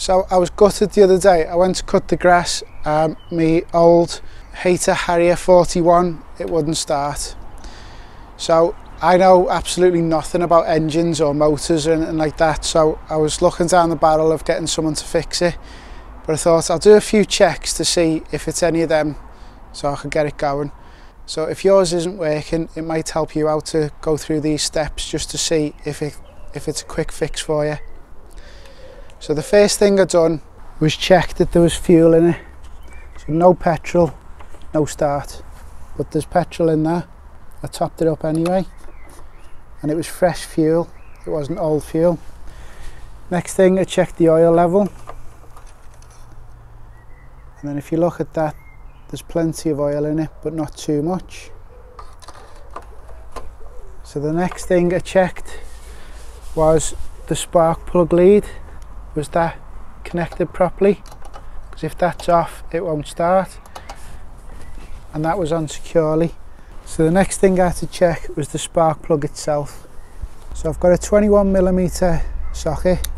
So I was gutted the other day. I went to cut the grass. Um, my old Hayter Harrier 41, it wouldn't start. So I know absolutely nothing about engines or motors or anything like that. So I was looking down the barrel of getting someone to fix it. But I thought I'll do a few checks to see if it's any of them so I could get it going. So if yours isn't working, it might help you out to go through these steps just to see if, it, if it's a quick fix for you. So the first thing I done was check that there was fuel in it. So no petrol, no start. But there's petrol in there. I topped it up anyway. And it was fresh fuel. It wasn't old fuel. Next thing I checked the oil level. And then if you look at that, there's plenty of oil in it, but not too much. So the next thing I checked was the spark plug lead was that connected properly? Because if that's off it won't start. And that was on securely. So the next thing I had to check was the spark plug itself. So I've got a 21 millimeter socket.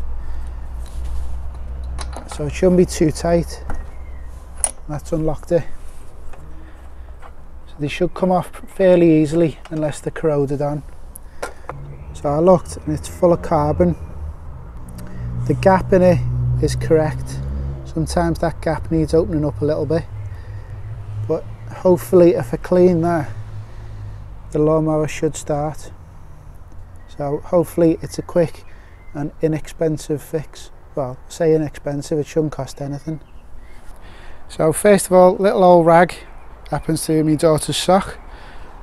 So it shouldn't be too tight. That's unlocked it. So they should come off fairly easily unless they're corroded on. So I looked and it's full of carbon the gap in it is correct. Sometimes that gap needs opening up a little bit. But hopefully if I clean that the lawnmower should start. So hopefully it's a quick and inexpensive fix. Well say inexpensive it shouldn't cost anything. So first of all little old rag happens to be my daughter's sock.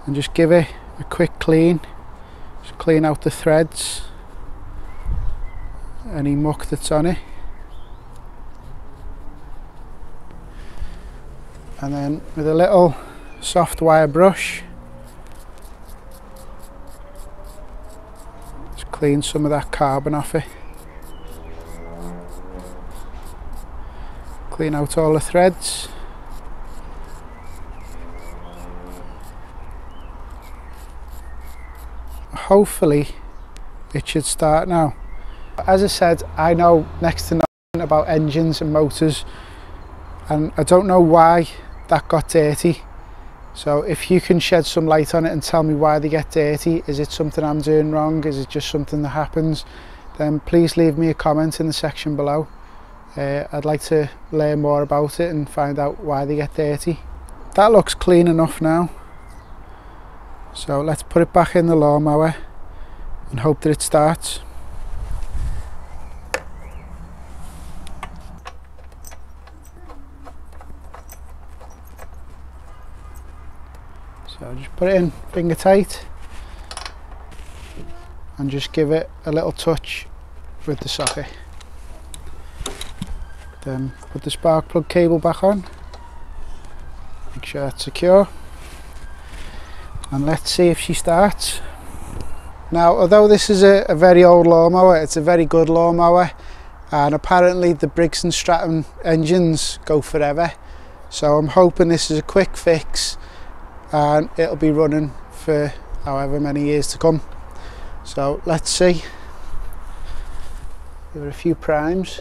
And just give it a quick clean. Just clean out the threads any muck that's on it and then with a little soft wire brush just clean some of that carbon off it. Clean out all the threads. Hopefully it should start now as I said, I know next to nothing about engines and motors and I don't know why that got dirty. So if you can shed some light on it and tell me why they get dirty, is it something I'm doing wrong? Is it just something that happens? Then please leave me a comment in the section below. Uh, I'd like to learn more about it and find out why they get dirty. That looks clean enough now. So let's put it back in the lawnmower and hope that it starts. So just put it in finger tight and just give it a little touch with the socket. Then put the spark plug cable back on. Make sure it's secure. And let's see if she starts. Now, although this is a, a very old lawnmower, it's a very good lawnmower. And apparently the Briggs & Stratton engines go forever. So I'm hoping this is a quick fix and it'll be running for however many years to come. So let's see. There are a few primes.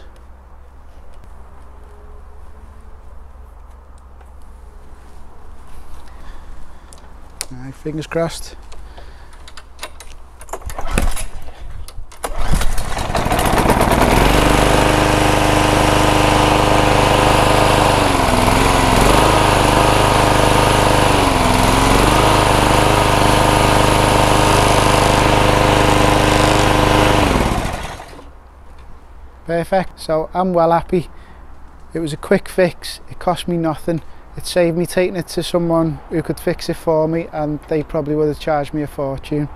Right, fingers crossed perfect. So I'm well happy. It was a quick fix. It cost me nothing. It saved me taking it to someone who could fix it for me and they probably would have charged me a fortune.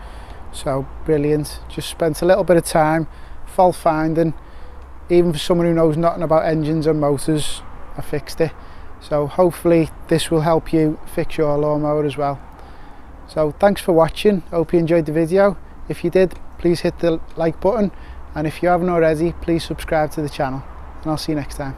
So brilliant. Just spent a little bit of time fault finding. Even for someone who knows nothing about engines and motors I fixed it. So hopefully this will help you fix your lawnmower as well. So thanks for watching. Hope you enjoyed the video. If you did please hit the like button and if you haven't already please subscribe to the channel and I'll see you next time